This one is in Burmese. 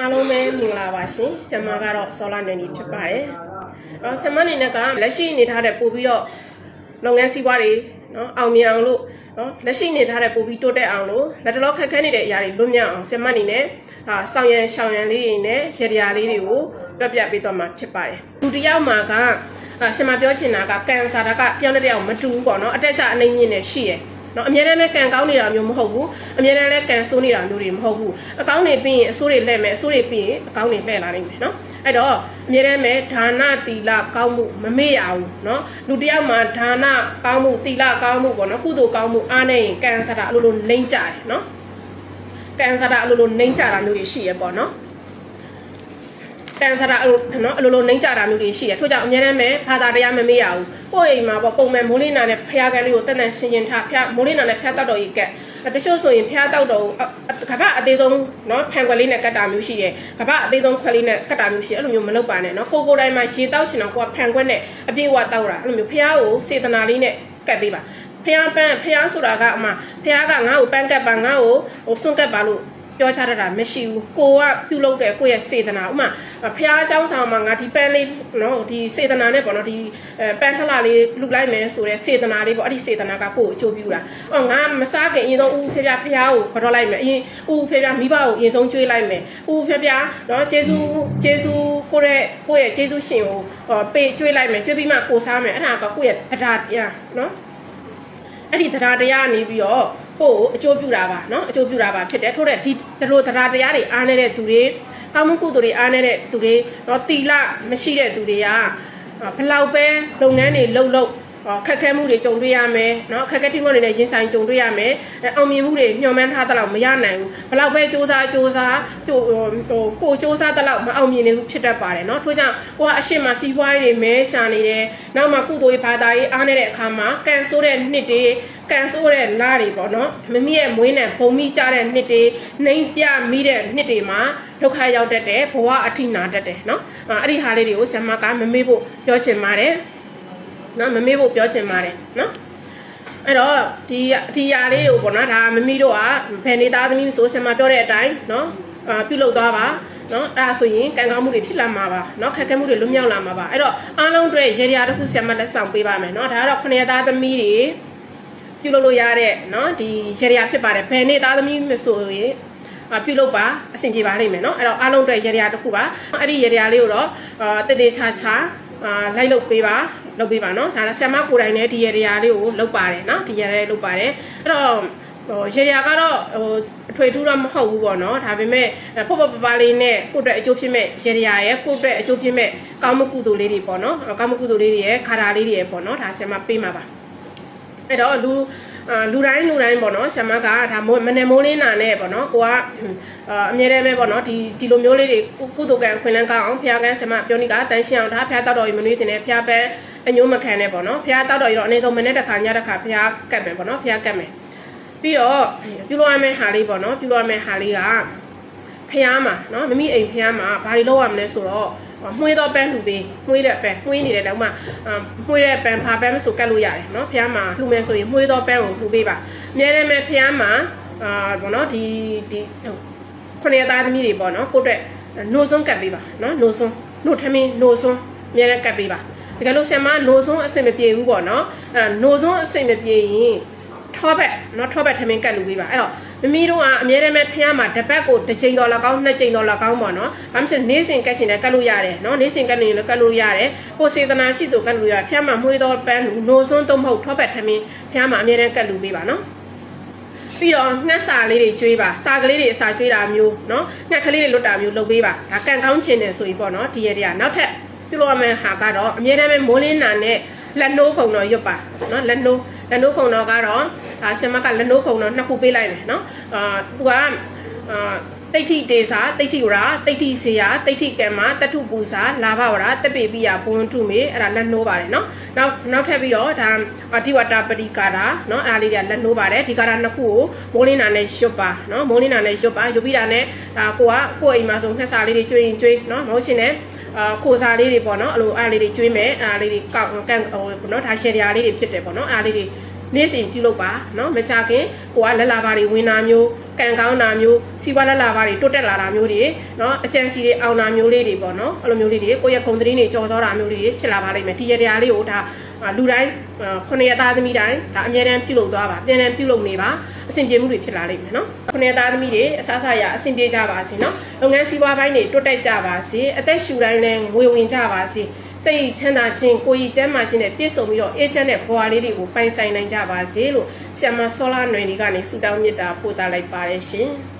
အားလုံးပဲမင်္ဂလာပါရှင်ကျွန်မကတော့ဆောလာနယ်နီဖြစ်ပါတယ်အော်ဆမအနေနဲ့ကလက်ရှိအနေထားတဲ့ပို့ပြီးတော့လုပ်ငန်းစည်းဝါးတွေနော်အောင်မြင်အောင်လို့နော်လက်ရှိအနေထားတဲ့ပို့ပြီးတိုးတက်အောင်လို့လက်တလောခက်ခဲနေတဲ့အရာတွေလွတ်မြောက်အောင်ဆမအနေနဲ့အာဆောင်ရန်ရှောင်ရန်လေးတွေနဲ့ရတရားလေးတွေကိုပြပြပေးတော့မှာဖြစ်ပါတယ်လူတစ်ယောက်မှာကအာရှင်မပြောချင်တာကကန်ဆာတာကတယောက်နဲ့တယောက်မတူဘူးပေါ့နော်အတက်ကြအနေမြင့်နဲ့ရှိရယ် နော်အများနဲ့လည်းကန်ကောင်းနေတာမျိုးမဟုတ်ဘူးအများနဲ့လည်းကန်ဆိုးနေတာမျိုးတွေမဟုတ်ဘူးအကောင်းနေပြီးရင်အဆိုးတွေလှဲ့မယ်အဆိုးတွေပြီးရင်အကောင်းတွေလှဲ့လာနိုင်မယ်နော်အဲ့တော့အများနဲ့မဲ့ဒါနတီလကောင်းမှုမမေ့ရဘူးနော်လူတယောက်မှာဒါနကောင်းမှုတီလကောင်းမှုပေါ့နော်ကုသိုလ်ကောင်းမှုအားနေရင်ကန်ဆာတာအလိုလိုနှိမ့်ကြတယ်နော်ကန်ဆာတာအလိုလိုနှိမ့်ကြတာမျိုးတွေရှိရပေါ့နော် ကန်ဆာတာအလိုနော်အလိုလိုနှိမ့်ကြတာမျိုးတွေရှိရထို့ကြောင့်အများနဲ့မဲ့ဘာသာတရားမမေ့ရဘူးကိုယ့်အိမ်မှာပေါ့ပုံမှန်မိုးလင်းနာနဲ့ဖျားကလေးကိုတက်တန်ရှင်းရှင်းထားဖျားမိုးလင်းနာနဲ့ဖျားတောက်တော်ကြီးကက်တချို့ဆိုရင်ဖျားတောက်တော်ကဘာအသေးဆုံးနော်ဖန်ခွက်လေးနဲ့ကတ်တာမျိုးရှိတယ်ကဘာအသေးဆုံးခွက်လေးနဲ့ကတ်တာမျိုးရှိတယ်အဲ့လိုမျိုးမလုပ်ပါနဲ့နော်ကိုကိုတိုင်းမှာရေတောက်ရှင်တော့ကိုကဖန်ခွက်နဲ့အပြည့်ဝတောက်တာအဲ့လိုမျိုးဖျားကိုစေတနာလေးနဲ့ကတ်ပေးပါဖျားပန်းဖျားဆိုတာကအမှဖျားကငါ့ကိုပန်းကတ်ပါငါ့ကိုဟိုစွန့်ကတ်ပါလို့ ပြောချတတ်တာမရှိဘူးကိုကပြုလုပ်တဲ့ကိုယ့်ရဲ့စေတနာဥမာဖះเจ้าဆောင်မှာငါဒီပန်းလေးနော်ဒီစေတနာနဲ့ပေါ့နော်ဒီပန်းထလာလေးလူလိုက်မယ်ဆိုတဲ့စေတနာလေးပေါ့အဲ့ဒီစေတနာကကိုယ့်ကိုအကျိုးပြုတာအော်ငါမစားခင်အရင်ဆုံးဦးဖះဖះဖះကိုကတော့လိုက်မယ်အရင်ဦးဖះဖះမိဘကိုအရင်ဆုံးကျွေးလိုက်မယ်ဦးဖះဖះနော်ဂျေဇူးဂျေဇူးကိုရဲ့ကိုယ့်ရဲ့ဂျေဇူးရှင်ကိုပေးကျွေးလိုက်မယ်ကျွေးပြီးမှကိုစားမယ်အဲ့ဒါကကိုယ့်ရဲ့တရားတရားနော်အဲ့ဒီတရားတရားနေပြီးတော့ ကိုယ်ကိုအကျိုးပြုတာပါနော်အကျိုးပြုတာပါဖြစ်တယ်ထို့တဲ့ဒီဒီလိုတရားတရားတွေအားနေတဲ့သူတွေကာမကုသိုလ်တွေအားနေတဲ့သူတွေတော့တီလမရှိတဲ့သူတွေကဘလောက်ပဲလုပ်ငန်းတွေလုပ်လုပ် ခက်ခဲမှုတွေကြုံတွေ့ရမယ်နော်ခက်ခဲထိမှန်နေတဲ့ရင်ဆိုင်ကြုံတွေ့ရမယ်အောင်မြင်မှုတွေညှော်မှန်းထားသလောက်မရနိုင်ဘူးဘလောက်ပဲစ조사စ조사ဟိုကိုစ조사သလောက်မအောင်မြင်နိုင်ဘူးဖြစ်တတ်ပါတယ်နော်ထို့ကြောင့်ကိုကအရှိမစီးပွားရေးတွေမဲရှာနေတယ်နောက်မှကုသိုလ်ရေးဘာသာရေးအားနေတဲ့အခါမှာကန်ဆိုးတဲ့နှစ်တွေကန်ဆိုးတဲ့လတွေပေါ့နော်မမီးရဲ့မွေးနဲ့ဘုံမိကြတဲ့နှစ်တွေနှိမ်ပြမိတဲ့နှစ်တွေမှာဒုက္ခရောက်တတ်တယ်ဘဝအထိနာတတ်တယ်နော်အဲ့ဒီဟာလေးတွေကိုဆရာမကမမေ့ဖို့ပြောချင်ပါတယ် နော်မမေ့ဖို့ပြောချင်ပါတယ်နော်အဲ့တော့ဒီဒီຢာလေးကိုပေါ့နော်ဒါမမီတို့ကဖယ်နေသားသမီးဆိုဆင်မပြောတဲ့အတိုင်းနော်ပြုလုပ်သွားပါနော်အဲ့ဒါဆိုရင်ကံကောင်းမှုတွေဖြစ်လာမှာပါနော်ခက်ခဲမှုတွေလွတ်မြောက်လာမှာပါအဲ့တော့အားလုံးအတွက်ရေရာတစ်ခုဆရာမလက်ဆောင်ပေးပါမယ်နော်ဒါကတော့ခဏသားသမီးတွေပြုလုပ်လို့ရတဲ့နော်ဒီရေရာဖြစ်ပါတယ်ဖယ်နေသားသမီးဆိုရင်အပြုလုပ်ပါအဆင်ပြေပါလိမ့်မယ်နော်အဲ့တော့အားလုံးအတွက်ရေရာတစ်ခုပါအဲ့ဒီရေရာလေးကိုတော့တည်တည်ချာချာ အာလိုက်လုပ်ပေးပါလုပ်ပေးပါเนาะဒါဆ iam ကိုယ်တိုင်လည်းဒီရေရာလေးကိုလုပ်ပါတယ်เนาะဒီရေရာလေးလုပ်ပါတယ်အဲ့တော့ဟိုရေရာကတော့ဟိုအထွေထူးတော့မဟုတ်ဘူးပေါ့နော်ဒါပေမဲ့ဖို့ဖို့ပပလေးနဲ့ကိုယ့်အတွက်အကျိုးဖြစ်မဲ့ရေရာရဲ့ကိုယ့်အတွက်အကျိုးဖြစ်မဲ့ကောင်းမှုကုသိုလ်လေးတွေပေါ့နော်ကောင်းမှုကုသိုလ်လေးတွေရဲ့ခါတာလေးတွေရဲ့ပေါ့နော်ဒါဆ iam ပေးမှာပါ အဲ့တော့လူလူတိုင်းလူတိုင်းပေါ့နော်ဆ iam ကဒါမနေမိုးလေးနာနဲ့ပေါ့နော်ကိုကအမြဲတမ်းပဲပေါ့နော်ဒီဒီလိုမျိုးလေးတွေကုသိုလ်ကံခွင်လန်းကောင်းအောင်ဖျားကန်းဆ iam ပြောနေကတန်းရှင်းအောင်ဒါဖျားတောက်တော်ကြီးမနှွေးစင်နဲ့ဖျားပန်းအညိုးမခံနဲ့ပေါ့နော်ဖျားတောက်တော်ကြီးတော့အနေဆုံးမနေ့တစ်ခါညတစ်ခါဖျားကတ်မယ်ပေါ့နော်ဖျားကတ်မယ်ပြီးတော့ပြုလုပ်ရမယ့်ဟာလေးပေါ့နော်ပြုလုပ်ရမယ့်ဟာလေးကဖျားမှာနော်မမိအိမ်ဖျားမှာဘာတွေလုပ်ရမလဲဆိုတော့ မှွေးတော့ပန်းလူပေးမှွေးတဲ့ပန်းမှွေးနေတယ်တော့မှမှွေးတဲ့ပန်းဖာပန်းမဆိုကတ်လို့ရတယ်နော်ဖះမှာလှူမယ်ဆိုရင်မှွေးတော့ပန်းကိုလှူပေးပါအများနဲ့မဲ့ဖះမှာအာဘောနော်ဒီဒီခုနှစ်သားသမီးတွေပေါ့နော်ကိုယ့်အတွက်နိုးစွန်းကတ်ပေးပါနော်နိုးစွန်းနို့ထမင်းနိုးစွန်းအများနဲ့ကတ်ပေးပါတကယ်လို့ဆင်မနိုးစွန်းအဆင်မပြေဘူးပေါ့နော်အဲ့နိုးစွန်းအဆင်မပြေရင် ထောဘက်เนาะထောဘက်ထမင်းကတ်လူပေးပါအဲ့တော့မမီတို့ကအမြဲတမ်းပဲဖះမှာတစ်ပတ်ကိုတစ်ချိန်တော်လောက်ကောင်းနှစ်ချိန်တော်လောက်ကောင်းပေါ့နော်ဘာမှမဖြစ်နေစဉ်ကတ်ရှင်လည်းကတ်လို့ရတယ်เนาะနေစဉ်ကတ်နေလည်းကတ်လို့ရတယ်ကိုစေတနာရှိသူကတ်လို့ရတယ်ဖះမှာမွေးတော်ပန်းလူနိုးစွန်းတော့မဟုတ်ထောဘက်ထမင်းဖះမှာအမြဲတမ်းကတ်လူပေးပါเนาะပြီးတော့ငှက်စာလေးတွေကျွေးပါစာကလေးတွေအစာကျွေးတာမျိုးเนาะငှက်ကလေးတွေလွတ်တာမျိုးလုပ်ပေးပါဒါကန်ကောင်းချင်တယ်ဆိုရင်ပေါ့เนาะဒီရတဲ့ကနောက်ထပ် ပြုလုပ်ရမယ့်ဟာကတော့အမြဲတမ်းပဲမိုးလင်းတာနဲ့လက်နှိုးခုံတော်ရွတ်ပါနော်လက်နှိုးလက်နှိုးခုံတော်ကတော့ဒါဆင်မကလက်နှိုးခုံတော်နှစ်ခုပေးလိုက်မယ်နော်အာသူကအာ တိဋ္ဌိဒေစာတိဋ္ဌိဝရာတိဋ္ဌိဇေယတိဋ္ဌိကမ္မတထုပူဇာလာဘဝရာတပေပိယဘွန်ထုမေအဲ့ဒါလက်နှိုးပါတယ်နော်နောက်နောက်ထပ်ပြီးတော့ဒါတိဝတာပရိကာတာနော်အဲ့ဒါလေးတွေကလက်နှိုးပါတယ်ဒီကာတာနှစ်ခုကိုမိုးလင်းတာနဲ့ရွတ်ပါနော်မိုးလင်းတာနဲ့ရွတ်ပါရွတ်ပြီးတာနဲ့ဒါကိုကကိုယ့်အိမ်မှာဆိုငှက်စာလေးတွေကျွေးရင်ကျွေးနော်မဟုတ်ရှင်နဲ့အာခိုစာလေးတွေပေါ့နော်အဲ့လိုအားလေးတွေကျွေးမယ်အားလေးတွေကောက်ကန်ဟိုနော်ဒါရှယ်ရာလေးတွေဖြစ်တယ်ပေါ့နော်အားလေးတွေ နေ့စဉ်ပြုလုပ်ပါနော်မကြခင်ကိုကလက်လာပါတွေဝင်တာမျိုးကံကောင်းတာမျိုးစီးပွားလက်လာပါတွေတိုးတက်လာတာမျိုးတွေနော်အကြံစီတွေအောင်တာမျိုးလေးတွေပေါ့နော်အဲ့လိုမျိုးလေးတွေကိုယ့်ရဲ့ဂုဏ်သတင်းတွေကြော်စောတာမျိုးလေးတွေဖြစ်လာပါလိမ့်မယ်ဒီရတရားလေးကိုဒါလူတိုင်းခုနှစ်သားသမီးတိုင်းဒါအမြဲတမ်းပြုလုပ်သွားပါပြန်ပြန်ပြုလုပ်နေပါအဆင်ပြေမှုတွေဖြစ်လာလိမ့်မယ်နော်ခုနှစ်သားသမီးတွေအဆအဆရအဆင်ပြေကြပါစေနော်လုပ်ငန်းစီးပွားပိုင်းတွေတိုးတက်ကြပါစေအသက်ရှူတိုင်းလည်းငွေဝင်ကြပါစေ စိတ်ချမ်းသာခြင်းကိုယ်ရည်ကျန်းမာခြင်းနဲ့ပြည့်စုံပြီးတော့အေးချမ်းတဲ့ဘဝလေးတွေကိုပိုင်ဆိုင်နိုင်ကြပါစေလို့ဆ iam ဆောလာຫນွေတွေကနေဆုတောင်းမေတ္တာပို့သလိုက်ပါတယ်ရှင်။